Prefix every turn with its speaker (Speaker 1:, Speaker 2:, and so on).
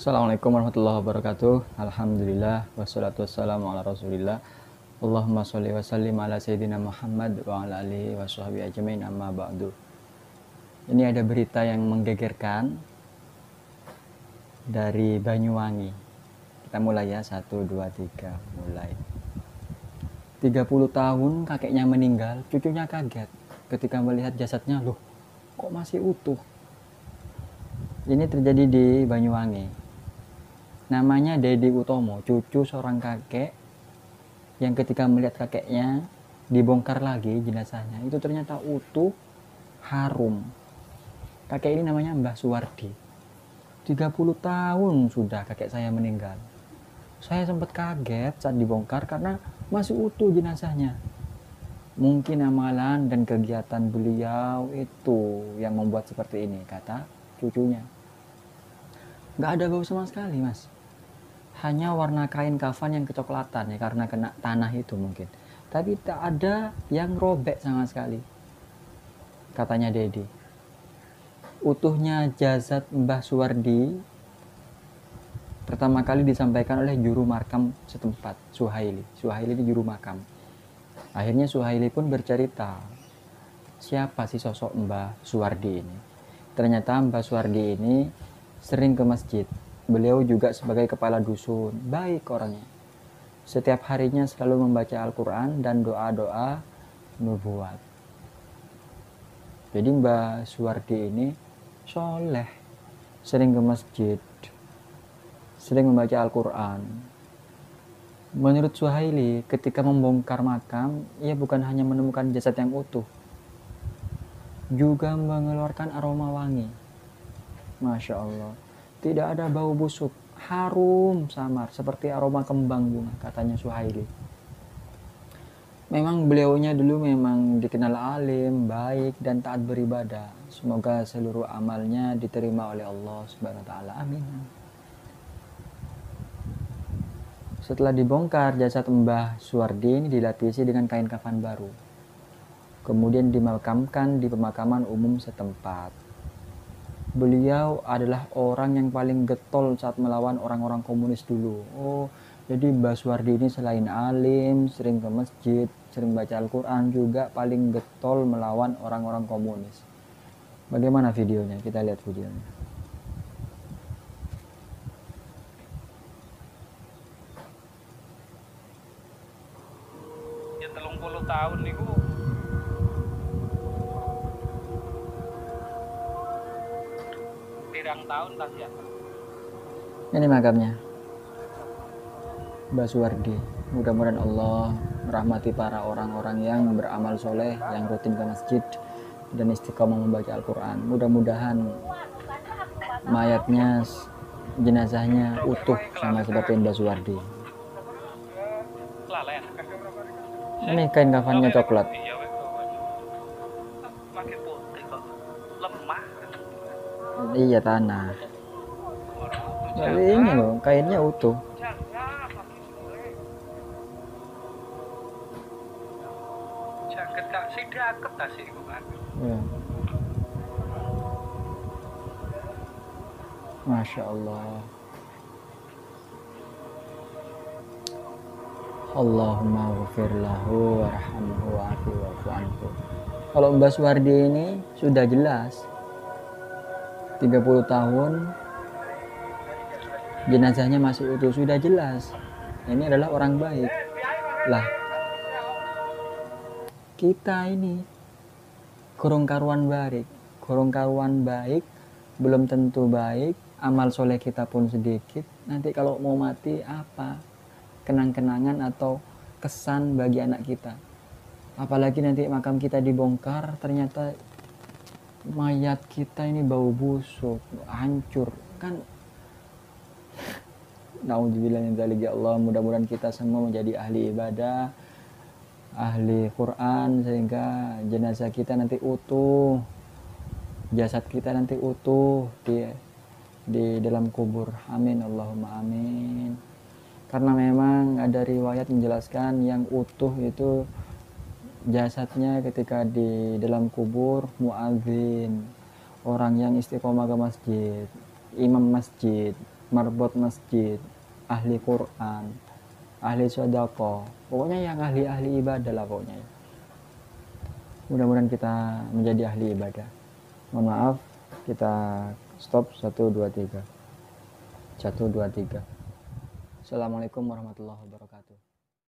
Speaker 1: Assalamualaikum warahmatullahi wabarakatuh. Alhamdulillah wassalatu wassalamu ala Rasulillah. Allahumma sholli wa sallim ala sayyidina Muhammad wa ala alihi wa sahbihi ajmain amma ba'du. Ini ada berita yang menggegerkan dari Banyuwangi. Kita mulai ya, 1 2 3, mulai. 30 tahun kakeknya meninggal, cucunya kaget ketika melihat jasadnya, loh kok masih utuh? Ini terjadi di Banyuwangi namanya Dedi Utomo, cucu seorang kakek yang ketika melihat kakeknya dibongkar lagi jenazahnya, itu ternyata utuh, harum. Kakek ini namanya Mbah Suwardi. 30 tahun sudah kakek saya meninggal. Saya sempat kaget saat dibongkar karena masih utuh jenazahnya. Mungkin amalan dan kegiatan beliau itu yang membuat seperti ini, kata cucunya. Gak ada bau sama sekali, mas hanya warna kain kafan yang kecoklatan ya karena kena tanah itu mungkin. Tapi tak ada yang robek sama sekali katanya Dedi utuhnya jasad Mbah Suwardi pertama kali disampaikan oleh juru makam setempat Suhaili. Suhaili ini juru makam. Akhirnya Suhaili pun bercerita siapa sih sosok Mbah Suwardi ini? Ternyata Mbah Suwardi ini sering ke masjid Beliau juga sebagai kepala dusun, baik orangnya. Setiap harinya selalu membaca Al-Quran dan doa-doa nubuat. Jadi Mbak Suwardi ini soleh, sering ke masjid, sering membaca Al-Quran. Menurut Suhaili, ketika membongkar makam, ia bukan hanya menemukan jasad yang utuh, juga mengeluarkan aroma wangi. Masya Allah tidak ada bau busuk, harum samar seperti aroma kembang bunga, katanya Suhaili. Memang beliaunya dulu memang dikenal alim, baik dan taat beribadah. Semoga seluruh amalnya diterima oleh Allah Subhanahu wa taala. Amin. Setelah dibongkar, jasad Mbah Suwardi ini dilapisi dengan kain kafan baru. Kemudian dimakamkan di pemakaman umum setempat beliau adalah orang yang paling getol saat melawan orang-orang komunis dulu. Oh, jadi Mbak Suwardi ini selain alim, sering ke masjid, sering baca Al-Quran juga paling getol melawan orang-orang komunis. Bagaimana videonya? Kita lihat videonya.
Speaker 2: Ya telung puluh tahun nih pirang tahun lah ya.
Speaker 1: Ini makamnya. Basuwardi. Mudah-mudahan Allah merahmati para orang-orang yang beramal soleh yang rutin ke masjid dan istiqomah membaca Al-Quran. Mudah-mudahan mayatnya jenazahnya utuh sama seperti Mbak Suwardi. Ini kain kafannya coklat iya, iya tanah. Jadi ini loh kainnya utuh. Ya. Masya Allah. Allahumma ghafir lahu warhamhu wa'afi wa'fu anhu. Kalau Mbak Suwardi ini sudah jelas 30 tahun jenazahnya masih utuh sudah jelas. Ini adalah orang baik. Lah kita ini kurung karuan baik. Kurung karuan baik belum tentu baik. Amal soleh kita pun sedikit. Nanti kalau mau mati apa? Kenang-kenangan atau kesan bagi anak kita. Apalagi nanti makam kita dibongkar ternyata mayat kita ini bau busuk, hancur. Kan Nauzubillah min ya Allah mudah-mudahan kita semua menjadi ahli ibadah ahli Quran sehingga jenazah kita nanti utuh jasad kita nanti utuh di di dalam kubur. Amin Allahumma amin. Karena memang ada riwayat menjelaskan yang utuh itu jasadnya ketika di dalam kubur muadzin orang yang istiqomah ke masjid imam masjid marbot masjid ahli Quran ahli sodako pokoknya yang ahli-ahli ibadah lah pokoknya. Ya. mudah-mudahan kita menjadi ahli ibadah. Mohon maaf kita stop. 1 2 3 1 2 3 Assalamualaikum warahmatullahi wabarakatuh